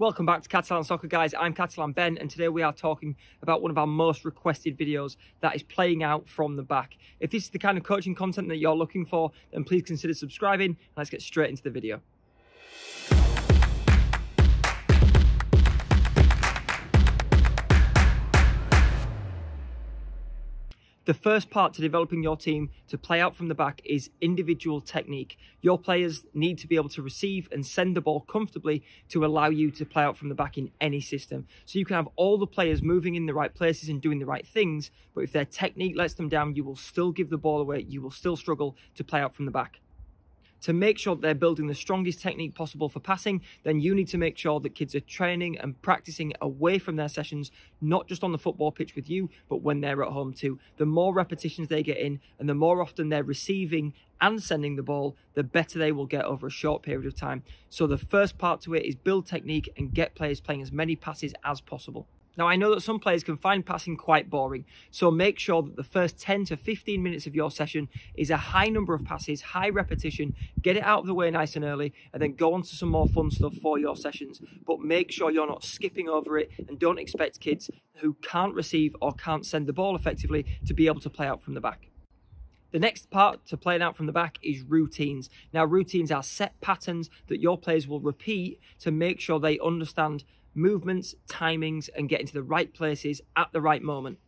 Welcome back to Catalan Soccer Guys. I'm Catalan Ben, and today we are talking about one of our most requested videos that is playing out from the back. If this is the kind of coaching content that you're looking for, then please consider subscribing. Let's get straight into the video. The first part to developing your team to play out from the back is individual technique. Your players need to be able to receive and send the ball comfortably to allow you to play out from the back in any system. So you can have all the players moving in the right places and doing the right things, but if their technique lets them down, you will still give the ball away. You will still struggle to play out from the back to make sure they're building the strongest technique possible for passing, then you need to make sure that kids are training and practicing away from their sessions, not just on the football pitch with you, but when they're at home too. The more repetitions they get in and the more often they're receiving and sending the ball, the better they will get over a short period of time. So the first part to it is build technique and get players playing as many passes as possible. Now, I know that some players can find passing quite boring, so make sure that the first 10 to 15 minutes of your session is a high number of passes, high repetition, get it out of the way nice and early, and then go on to some more fun stuff for your sessions. But make sure you're not skipping over it and don't expect kids who can't receive or can't send the ball effectively to be able to play out from the back. The next part to playing out from the back is routines. Now, routines are set patterns that your players will repeat to make sure they understand movements, timings, and getting to the right places at the right moment.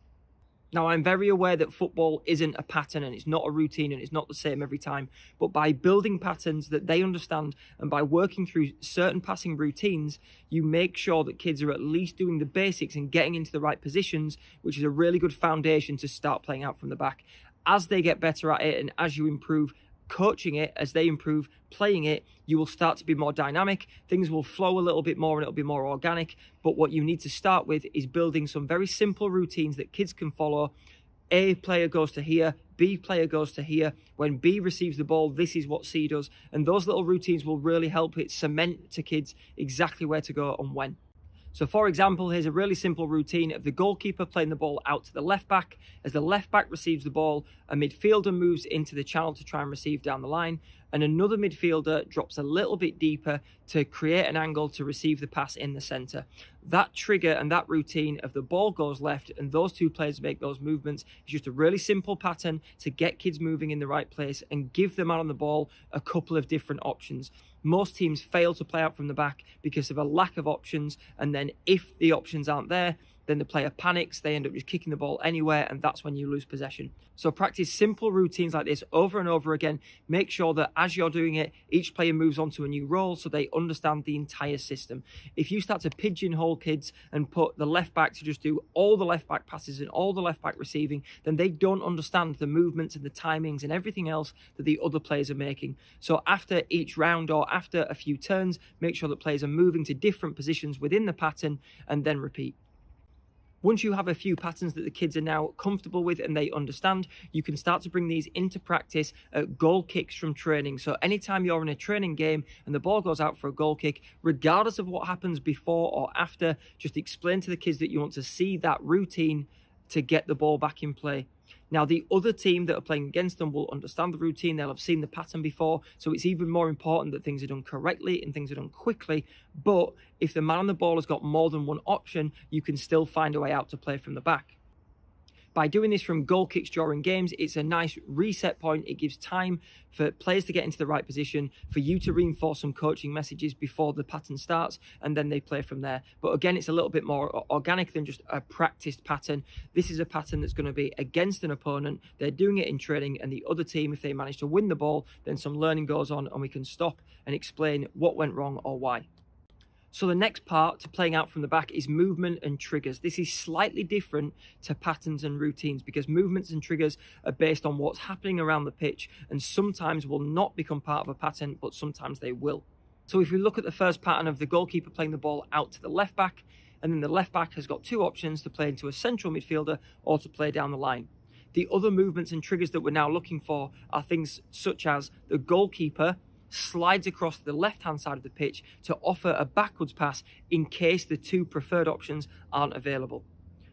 Now, I'm very aware that football isn't a pattern and it's not a routine and it's not the same every time. But by building patterns that they understand and by working through certain passing routines, you make sure that kids are at least doing the basics and getting into the right positions, which is a really good foundation to start playing out from the back. As they get better at it and as you improve coaching it as they improve playing it you will start to be more dynamic. Things will flow a little bit more and it'll be more organic. But what you need to start with is building some very simple routines that kids can follow. A player goes to here b player goes to here. When b receives the ball this is what c does. And those little routines will really help it cement to kids exactly where to go and when so for example, here's a really simple routine of the goalkeeper playing the ball out to the left back. As the left back receives the ball, a midfielder moves into the channel to try and receive down the line, and another midfielder drops a little bit deeper to create an angle to receive the pass in the centre. That trigger and that routine of the ball goes left and those two players make those movements is just a really simple pattern to get kids moving in the right place and give the man on the ball a couple of different options. Most teams fail to play out from the back because of a lack of options, and then if the options aren't there, then the player panics, they end up just kicking the ball anywhere, and that's when you lose possession. So practice simple routines like this over and over again. Make sure that as you're doing it, each player moves on to a new role so they understand the entire system. If you start to pigeonhole kids and put the left back to just do all the left back passes and all the left back receiving, then they don't understand the movements and the timings and everything else that the other players are making. So after each round or after a few turns, make sure that players are moving to different positions within the pattern and then repeat. Once you have a few patterns that the kids are now comfortable with and they understand, you can start to bring these into practice at goal kicks from training. So anytime you're in a training game and the ball goes out for a goal kick, regardless of what happens before or after, just explain to the kids that you want to see that routine to get the ball back in play. Now, the other team that are playing against them will understand the routine, they'll have seen the pattern before, so it's even more important that things are done correctly and things are done quickly. But if the man on the ball has got more than one option, you can still find a way out to play from the back. By doing this from goal kicks during games, it's a nice reset point. It gives time for players to get into the right position, for you to reinforce some coaching messages before the pattern starts, and then they play from there. But again, it's a little bit more organic than just a practiced pattern. This is a pattern that's going to be against an opponent. They're doing it in training, and the other team, if they manage to win the ball, then some learning goes on, and we can stop and explain what went wrong or why. So the next part to playing out from the back is movement and triggers. This is slightly different to patterns and routines because movements and triggers are based on what's happening around the pitch and sometimes will not become part of a pattern, but sometimes they will. So if we look at the first pattern of the goalkeeper playing the ball out to the left back, and then the left back has got two options to play into a central midfielder or to play down the line. The other movements and triggers that we're now looking for are things such as the goalkeeper slides across the left hand side of the pitch to offer a backwards pass in case the two preferred options aren't available.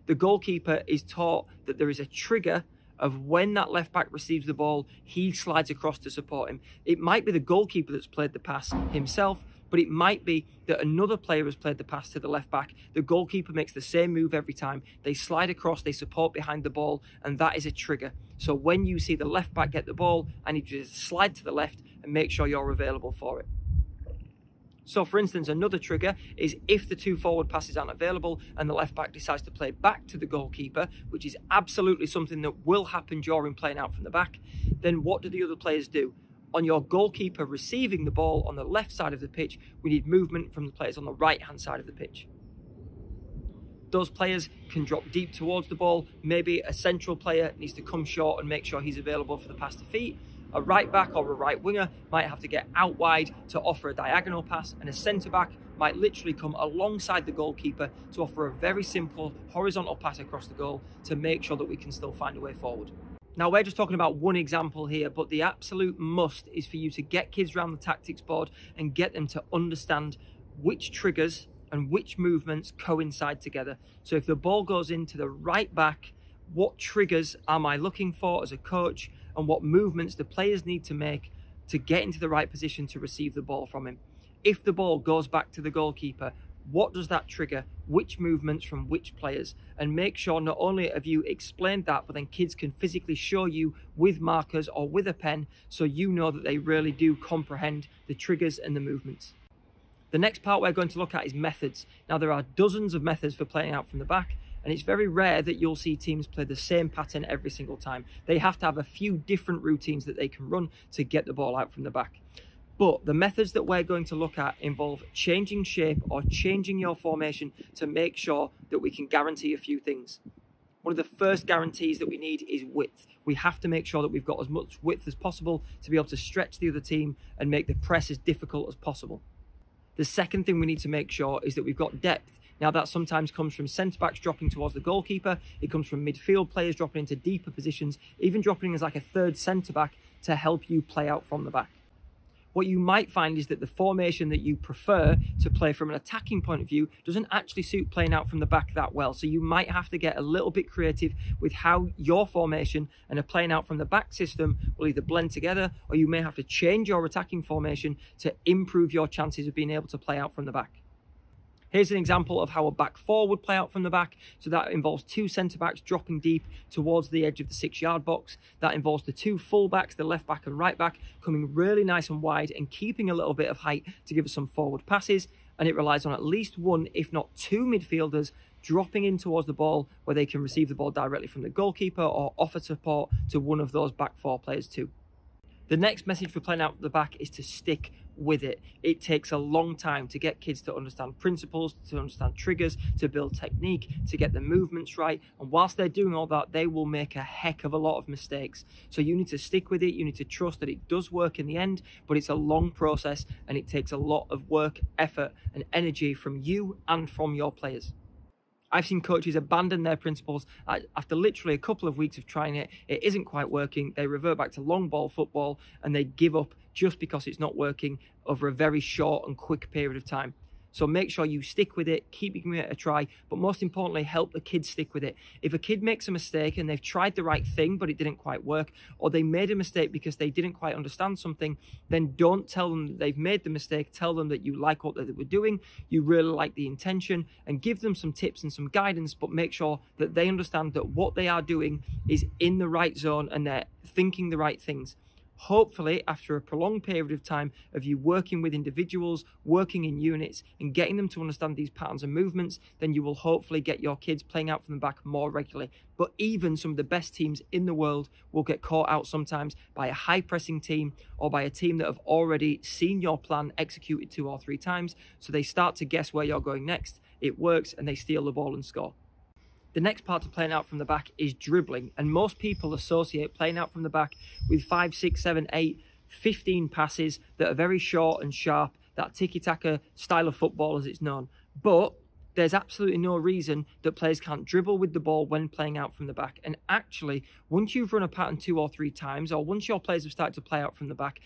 The goalkeeper is taught that there is a trigger of when that left back receives the ball, he slides across to support him. It might be the goalkeeper that's played the pass himself, but it might be that another player has played the pass to the left back. The goalkeeper makes the same move every time. They slide across, they support behind the ball, and that is a trigger. So when you see the left back get the ball, need you to slide to the left and make sure you're available for it. So, for instance, another trigger is if the two forward passes aren't available and the left back decides to play back to the goalkeeper, which is absolutely something that will happen during playing out from the back, then what do the other players do? On your goalkeeper receiving the ball on the left side of the pitch, we need movement from the players on the right hand side of the pitch. Those players can drop deep towards the ball. Maybe a central player needs to come short and make sure he's available for the pass to feet a right back or a right winger might have to get out wide to offer a diagonal pass, and a centre back might literally come alongside the goalkeeper to offer a very simple horizontal pass across the goal to make sure that we can still find a way forward. Now, we're just talking about one example here, but the absolute must is for you to get kids around the tactics board and get them to understand which triggers and which movements coincide together. So, if the ball goes into the right back, what triggers am I looking for as a coach? And what movements the players need to make to get into the right position to receive the ball from him. If the ball goes back to the goalkeeper, what does that trigger? Which movements from which players? And make sure not only have you explained that, but then kids can physically show you with markers or with a pen so you know that they really do comprehend the triggers and the movements. The next part we're going to look at is methods. Now, there are dozens of methods for playing out from the back, and it's very rare that you'll see teams play the same pattern every single time. They have to have a few different routines that they can run to get the ball out from the back. But the methods that we're going to look at involve changing shape or changing your formation to make sure that we can guarantee a few things. One of the first guarantees that we need is width. We have to make sure that we've got as much width as possible to be able to stretch the other team and make the press as difficult as possible. The second thing we need to make sure is that we've got depth now, that sometimes comes from centre backs dropping towards the goalkeeper, it comes from midfield players dropping into deeper positions, even dropping as like a third centre back to help you play out from the back. What you might find is that the formation that you prefer to play from an attacking point of view doesn't actually suit playing out from the back that well. So you might have to get a little bit creative with how your formation and a playing out from the back system will either blend together or you may have to change your attacking formation to improve your chances of being able to play out from the back. Here's an example of how a back four would play out from the back. So that involves two centre backs dropping deep towards the edge of the six yard box. That involves the two full backs, the left back and right back, coming really nice and wide and keeping a little bit of height to give us some forward passes. And it relies on at least one, if not two midfielders dropping in towards the ball where they can receive the ball directly from the goalkeeper or offer support to one of those back four players too. The next message for playing out the back is to stick with it. It takes a long time to get kids to understand principles, to understand triggers, to build technique, to get the movements right. And whilst they're doing all that, they will make a heck of a lot of mistakes. So you need to stick with it. You need to trust that it does work in the end, but it's a long process and it takes a lot of work, effort, and energy from you and from your players. I've seen coaches abandon their principles uh, after literally a couple of weeks of trying it. It isn't quite working. They revert back to long ball football and they give up just because it's not working over a very short and quick period of time. So make sure you stick with it, keep giving it a try, but most importantly, help the kids stick with it. If a kid makes a mistake and they've tried the right thing, but it didn't quite work, or they made a mistake because they didn't quite understand something, then don't tell them they've made the mistake. Tell them that you like what they were doing, you really like the intention, and give them some tips and some guidance, but make sure that they understand that what they are doing is in the right zone and they're thinking the right things hopefully after a prolonged period of time of you working with individuals, working in units, and getting them to understand these patterns and movements, then you will hopefully get your kids playing out from the back more regularly. But even some of the best teams in the world will get caught out sometimes by a high pressing team or by a team that have already seen your plan executed two or three times. So they start to guess where you're going next. It works and they steal the ball and score. The next part to playing out from the back is dribbling, and most people associate playing out from the back with five, six, seven, eight, 15 passes that are very short and sharp, that tiki-taka style of football as it's known. But there's absolutely no reason that players can't dribble with the ball when playing out from the back. And actually, once you've run a pattern two or three times, or once your players have started to play out from the back,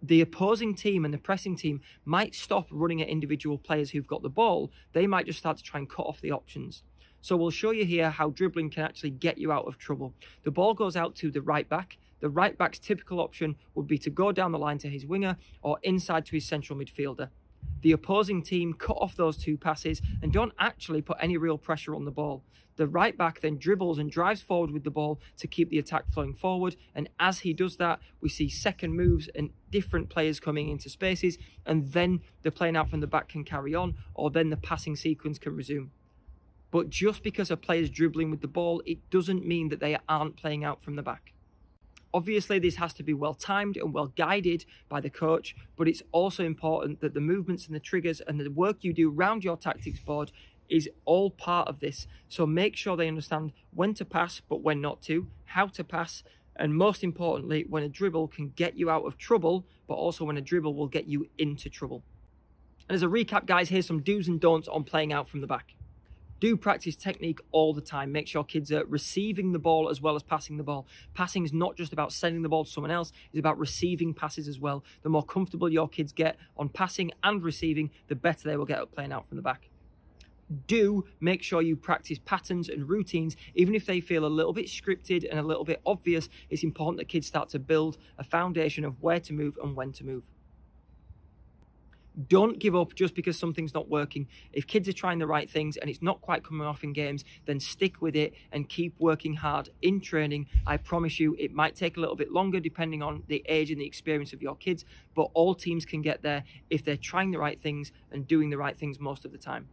the opposing team and the pressing team might stop running at individual players who've got the ball. They might just start to try and cut off the options. So we'll show you here how dribbling can actually get you out of trouble. The ball goes out to the right back. The right back's typical option would be to go down the line to his winger or inside to his central midfielder. the opposing team cut off those two passes and don't actually put any real pressure on the ball. The right back then dribbles and drives forward with the ball to keep the attack flowing forward. And as he does that, we see second moves and different players coming into spaces. And then the playing out from the back can carry on, or then the passing sequence can resume. But just because a player is dribbling with the ball, it doesn't mean that they aren't playing out from the back. Obviously, this has to be well timed and well guided by the coach, but it's also important that the movements and the triggers and the work you do around your tactics board is all part of this. So make sure they understand when to pass, but when not to, how to pass, and most importantly, when a dribble can get you out of trouble, but also when a dribble will get you into trouble. And as a recap, guys, here's some do's and don'ts on playing out from the back do practice technique all the time. Make sure your kids are receiving the ball as well as passing the ball. Passing is not just about sending the ball to someone else, it's about receiving passes as well. The more comfortable your kids get on passing and receiving, the better they will get at playing out from the back do make sure you practice patterns and routines, even if they feel a little bit scripted and a little bit obvious. It's important that kids start to build a foundation of where to move and when to move. Don't give up just because something's not working. If kids are trying the right things and it's not quite coming off in games, then stick with it and keep working hard in training. I promise you, it might take a little bit longer depending on the age and the experience of your kids, but all teams can get there if they're trying the right things and doing the right things most of the time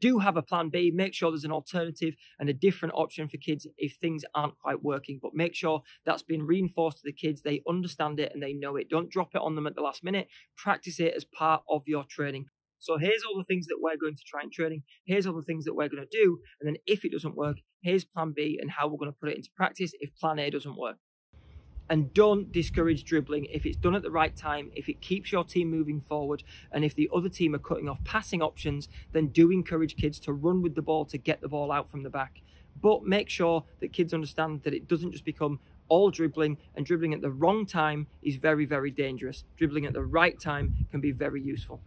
do have a plan B. Make sure there's an alternative and a different option for kids if things aren't quite working. But make sure that's been reinforced to the kids. They understand it and they know it. Don't drop it on them at the last minute. Practice it as part of your training. So here's all the things that we're going to try in training. Here's all the things that we're going to do. And then if it doesn't work, here's plan B and how we're going to put it into practice if plan A doesn't work. And don't discourage dribbling if it's done at the right time, if it keeps your team moving forward, and if the other team are cutting off passing options, then do encourage kids to run with the ball to get the ball out from the back. But make sure that kids understand that it doesn't just become all dribbling, and dribbling at the wrong time is very, very dangerous. Dribbling at the right time can be very useful.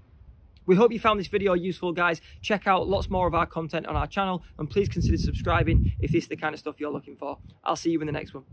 We hope you found this video useful, guys. Check out lots more of our content on our channel, and please consider subscribing if this is the kind of stuff you're looking for. I'll see you in the next one.